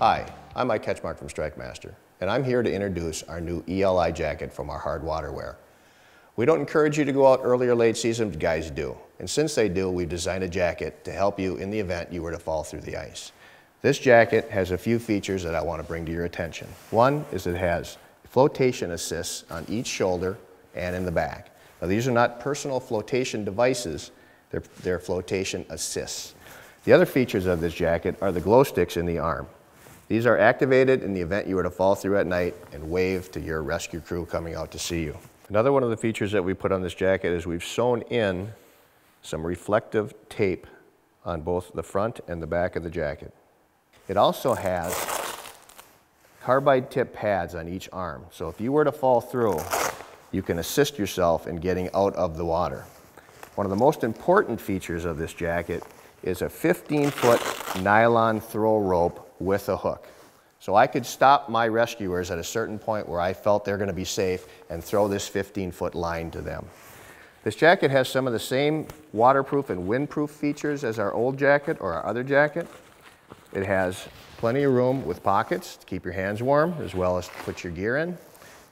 Hi, I'm Mike Katchmark from StrikeMaster, and I'm here to introduce our new ELI jacket from our hard waterwear. We don't encourage you to go out early or late season, but guys do. And since they do, we've designed a jacket to help you in the event you were to fall through the ice. This jacket has a few features that I want to bring to your attention. One is it has flotation assists on each shoulder and in the back. Now these are not personal flotation devices, they're, they're flotation assists. The other features of this jacket are the glow sticks in the arm. These are activated in the event you were to fall through at night and wave to your rescue crew coming out to see you. Another one of the features that we put on this jacket is we've sewn in some reflective tape on both the front and the back of the jacket. It also has carbide tip pads on each arm. So if you were to fall through, you can assist yourself in getting out of the water. One of the most important features of this jacket is a 15 foot nylon throw rope with a hook. So I could stop my rescuers at a certain point where I felt they're going to be safe and throw this 15 foot line to them. This jacket has some of the same waterproof and windproof features as our old jacket or our other jacket. It has plenty of room with pockets to keep your hands warm as well as to put your gear in. It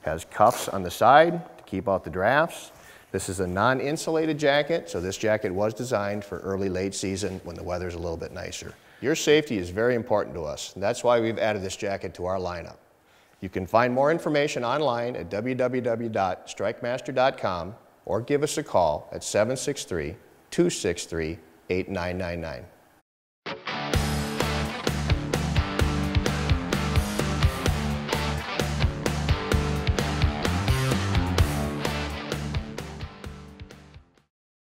has cuffs on the side to keep out the drafts. This is a non-insulated jacket, so this jacket was designed for early, late season when the weather's a little bit nicer. Your safety is very important to us, that's why we've added this jacket to our lineup. You can find more information online at www.strikemaster.com or give us a call at 763 263 8999.